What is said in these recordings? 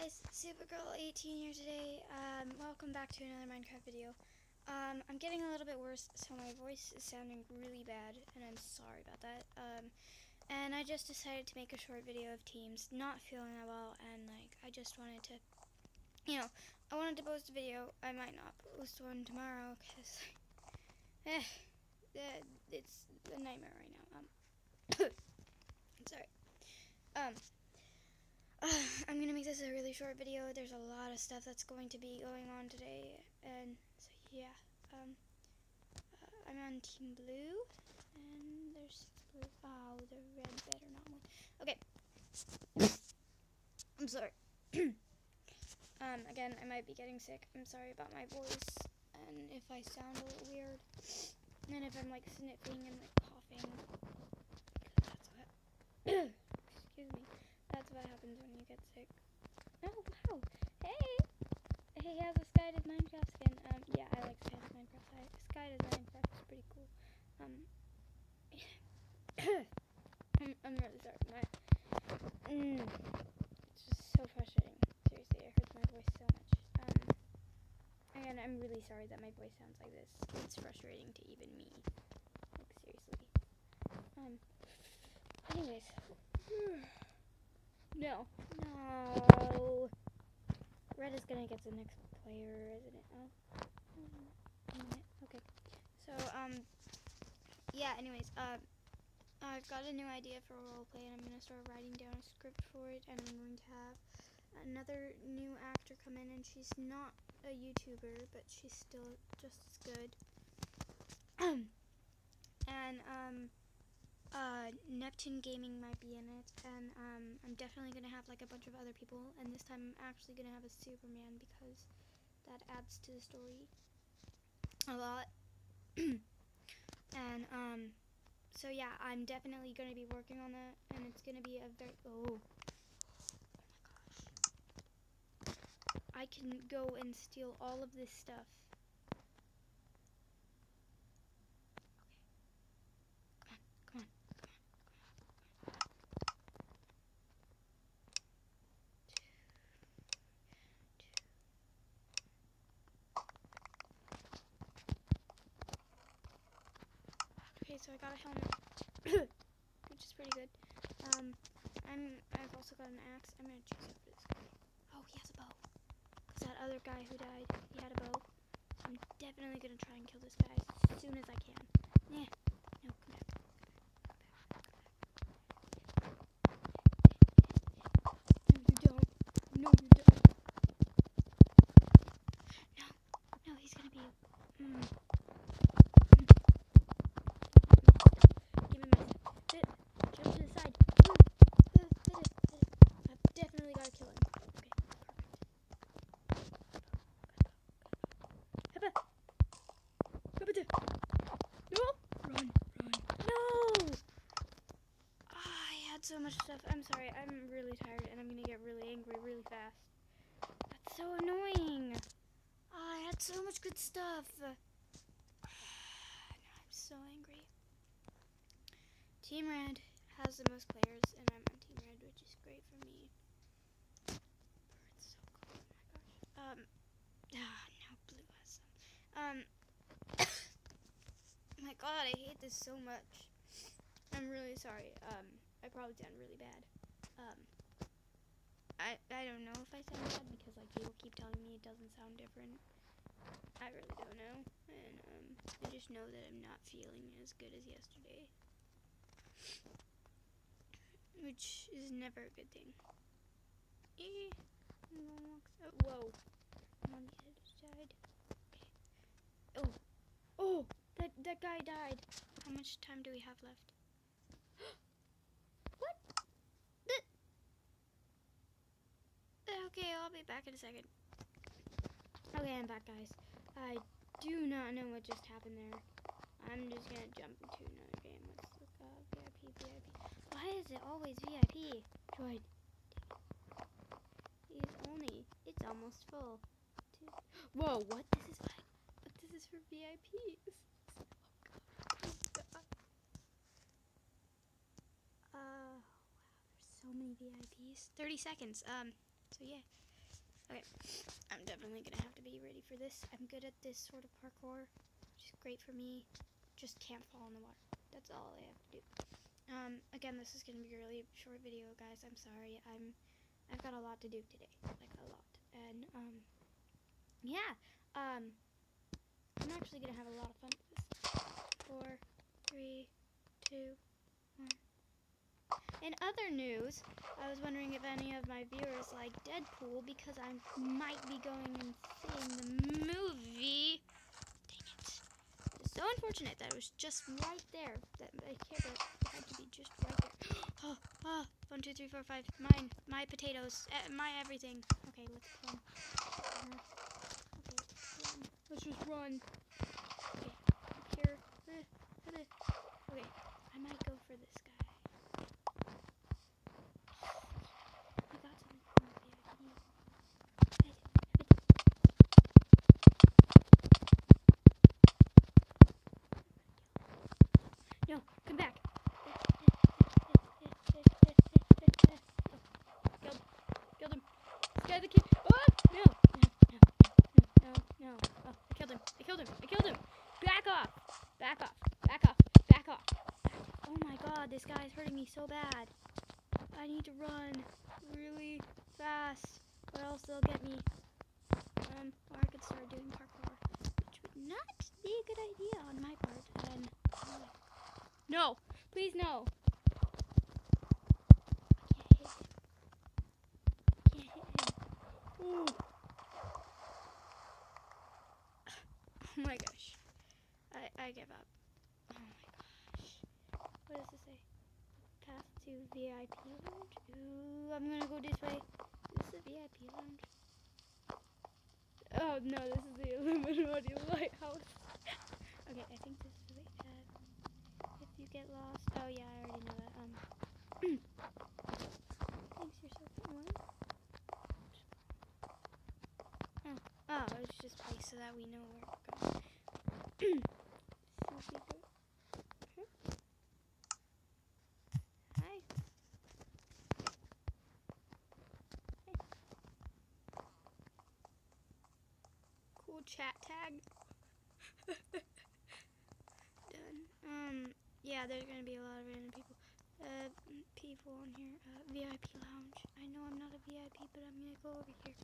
guys, Supergirl18 here today. Um, welcome back to another Minecraft video. Um, I'm getting a little bit worse, so my voice is sounding really bad, and I'm sorry about that. Um, and I just decided to make a short video of teams, not feeling that well, and like, I just wanted to, you know, I wanted to post a video. I might not post one tomorrow, because, eh, it's a nightmare right now. Um, sorry. Um, uh, I'm gonna make this a really short video. There's a lot of stuff that's going to be going on today, and so yeah. Um, uh, I'm on Team Blue, and there's blue. Oh, the red better not win. Okay. I'm sorry. um, again, I might be getting sick. I'm sorry about my voice, and if I sound a little weird, and if I'm like sniffling and like coughing. That's what. That's what happens when you get sick. Oh, wow. Hey! He has a SkyDoesMinecraft skin. Um, yeah, I like SkyDoesMinecraft. I, SkyDoesMinecraft is pretty cool. Um, I'm, I'm really sorry. My, mm, it's just so frustrating. Seriously, it hurts my voice so much. Um, again, I'm really sorry that my voice sounds like this. It's frustrating to even me. Like, seriously. Um, anyways. No. No. Red is gonna get the next player, isn't it? Oh. Okay. So, um, yeah, anyways, uh, I've got a new idea for a roleplay, and I'm gonna start writing down a script for it, and I'm going to have another new actor come in, and she's not a YouTuber, but she's still just as good. and, um, uh, Neptune Gaming might be in it, and um, I'm definitely gonna have like a bunch of other people, and this time I'm actually gonna have a Superman because that adds to the story a lot. and um, so yeah, I'm definitely gonna be working on that, and it's gonna be a very oh. Oh my gosh. I can go and steal all of this stuff. Okay, so I got a helmet, which is pretty good. Um, I'm, I've also got an axe. I'm gonna choose out for this guy. Oh, he has a bow. Cause that other guy who died, he had a bow. So I'm definitely gonna try and kill this guy as soon as I can. Yeah. No, come back. No, you don't. No, you don't. No, no, he's gonna be. Mm. Give me my hit. Jump to the side. Ooh, uh, hit it, hit it. I've definitely got to kill him. Okay, perfect. Hoppa. Hoppa there. No. Run, run. No. Ah, I had so much stuff. I'm sorry. I'm really tired and I'm gonna get really angry really fast. That's so annoying. Ah, I had so much good stuff. now I'm so angry. Team Red has the most players, and I'm on Team Red, which is great for me. It's so. Oh my gosh. Um. Ah, now Blue has some. Um. my God, I hate this so much. I'm really sorry. Um. I probably sound really bad. Um. I I don't know if I sound bad because like people keep telling me it doesn't sound different. I really don't know, and um, I just know that I'm not feeling as good as yesterday which is never a good thing. Eh, oh, whoa, Mommy just died. Okay. Oh, oh, that that guy died. How much time do we have left? what? The okay, I'll be back in a second. Okay, I'm back, guys. I do not know what just happened there. I'm just gonna jump into another game. Let's look up VIP, VIP. Why is it always VIP? Droid. He's only, it's almost full. Two. Whoa, what? This is fine. But this is for VIPs. Oh, God. Uh, wow, there's so many VIPs. 30 seconds. Um, so yeah. Okay, I'm definitely gonna have to be ready for this. I'm good at this sort of parkour, which is great for me. Just can't fall in the water. That's all I have to do. Um, again, this is gonna be a really short video, guys. I'm sorry. I'm, I've got a lot to do today, like a lot, and um, yeah. Um, I'm actually gonna have a lot of fun with this. Four, three, two, one. In other news, I was wondering if any of my viewers like Deadpool because I might be going and seeing the movie. Dang it. It's so unfortunate that it was just right there. That my camera had to be just right there. Oh, oh, one, two, three, four, five. Mine, my potatoes, uh, my everything. Okay, let's run. Uh, okay, run. Let's just run. Okay, up here. Uh, uh, uh. Okay, I might go for this guy. I got something from the VIP. I did- I did. No, come back. Killed, killed him. This guy the kid. Oh, no, no, no, no, no, no. Oh, I killed him. I killed him. Back off. Back off. Back off. Back off. Oh my god, this guy's hurting me so bad. I need to run really fast, or else they'll get me. Um, or I could start doing parkour, which would not be a good idea on my part. And no, please no. I can't hit him. I can't hit him. Ooh. Oh my gosh. I, give up. Oh my gosh. What does it say? Path to VIP lounge? Ooh, I'm gonna go this way. Is this the VIP lounge? Oh no, this is the Illuminati lighthouse. okay, I think this is the way. If you get lost. Oh yeah, I already know that. Um. Thanks, you're so fun. Oh, oh, it's just placed so that we know where we're going. Mhm. Hi. Cool chat tag. Done. Um, yeah, there's gonna be a lot of random people. Uh, people on here. Uh, VIP lounge. I know I'm not a VIP, but I'm gonna go over here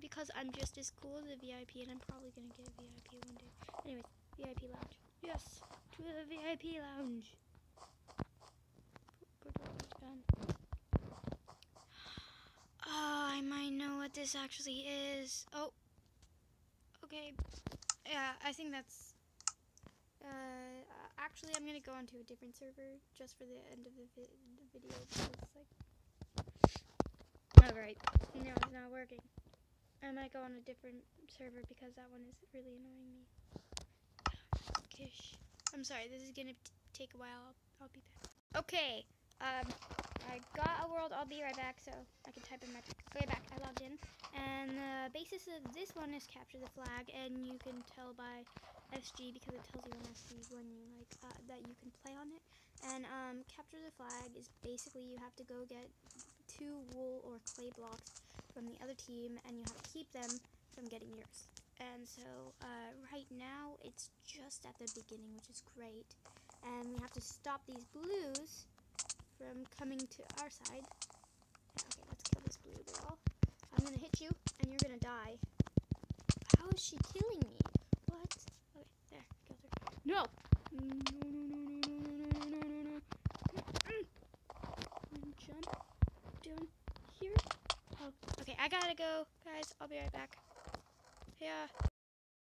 because I'm just as cool as a VIP, and I'm probably gonna get a VIP one day. Anyways, VIP lounge. VIP lounge. Oh, I might know what this actually is. Oh. Okay. Yeah, I think that's. Uh, actually, I'm gonna go onto a different server just for the end of the, vi- the video because, like. Alright. No, it's not working. I might go on a different server because that one is really annoying me. Kish. I'm sorry, this is gonna take a while. I'll, I'll be back. Okay. Um, I got a world. I'll be right back so I can type in my. Okay, back. I logged in. And the basis of this one is capture the flag, and you can tell by SG because it tells you on SG when you like uh, that you can play on it. And um, capture the flag is basically you have to go get two wool or clay blocks from the other team, and you have to keep them from getting yours. And so uh, right now it's just at the beginning, which is great. And we have to stop these blues from coming to our side. Okay, let's kill this blue girl. I'm gonna hit you, and you're gonna die. How is she killing me? What? Okay, there, killed her. No! No, no, no, no, no, no, no, no, no, no. Mm. Jump down here. Oh, okay, I gotta go, guys. I'll be right back. Yeah.